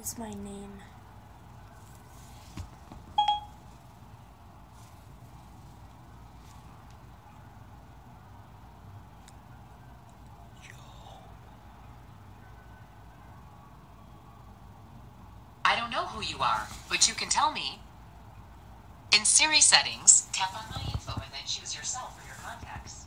is my name? I don't know who you are, but you can tell me. In Siri settings, tap on my info and then choose yourself or your contacts.